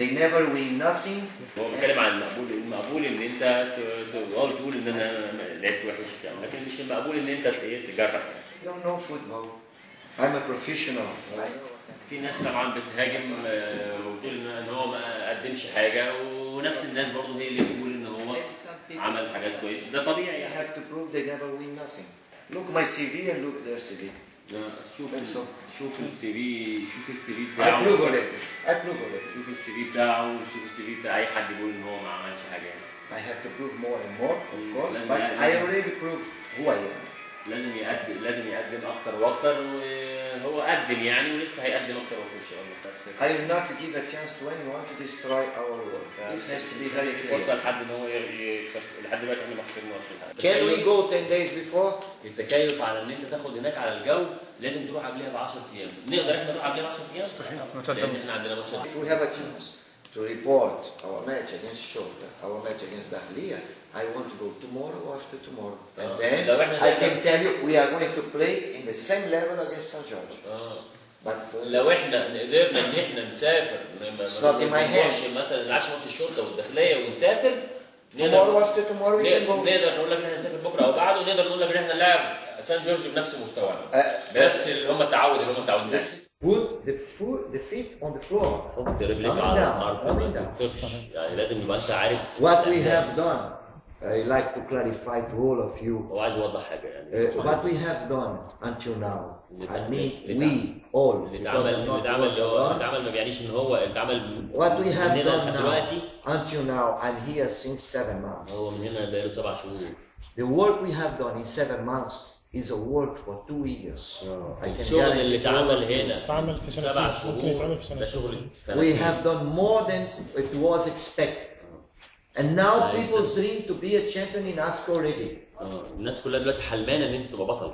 They never win nothing. هو بيتكلم عن المقبول المقبول إن أنت ت- ت- آه تقول إن أنا لعبت وحش لكن مش المقبول إن أنت إيه تجرح. I don't know football. I'm a professional. في ناس طبعا بتهاجم آه، وبتقول ان هو ما قدمش حاجة ونفس الناس برضه هي اللي بتقول إن هو عمل حاجات كويسة ده طبيعي يعني have to prove they never win nothing. Look my CV and look their CV. شوف. شوف ال CV شوف ال CV بتاعه شوف ال CV بتاعه وشوف ال CV بتاع اي حد بيقول ان هو ما عملش حاجة يعني I have to prove more and more, of Mm, course, but I already proved who I am. لازم يقدم لازم يقدم أكتر وأكتر وهو قدم يعني ولسه هيقدم أكتر وأكتر ان شاء الله I will not give a chance to anyone to destroy our work. This has to be very فرصه clear. لحد ان هو يكسب لحد دلوقتي إحنا ما خسرناش Can we go 10 days before? التكيف على ان انت تاخد هناك على الجو لازم تروح قبلها ب 10 أيام نقدر إحنا نروح قبلها ب 10 أيام مستحيل لأن إحنا عندنا ماتشات If we have a chance to report our match against Shota, our match against Dahlia, I want to go tomorrow or after tomorrow. And Oh. then I can tell you we are going to play in the same level against San George. آه But uh, لو إحنا قدرنا ان إحنا نسافر ما- ما- It's not in my نروحش hands. مثلا نلعبش ماتش الشرطه والداخليه ونسافر tomorrow نقدر after tomorrow we can نقدر go. نقدر نقول لك ان إحنا نسافر بكره أو بعده ونقدر نقول لك ان إحنا نلعب سان جورج بنفس مستوانا Uh, بنفس اللي هم التعود اللي هم متعودين Put the foot, the feet on the floor. حط رجليك على الأرض. يعني لازم يبقى انت عارف What we have done, I like to clarify to all of you. هو عايز يوضح حاجة يعني Uh, what we have done until now, I mean اللي we all, اللي اتعمل اللي اتعمل اللي هو اتعمل ما بيعنيش ان هو اللي اتعمل What we have done now, until now, I'm here since seven months. هو من هنا بقاله سبع شهور The work we have done in seven months is a work for two years. I can الشغل اللي guarantee you. اتعمل هنا اتعمل في سبع سنتين ممكن يتعمل شهور في ده سنتين شغل We سنتين have done more than it was expected. And now Nice. people's dream to be a champion in Africa already. اه الناس كلها دلوقتي حلمانه ان انت تبقى بطل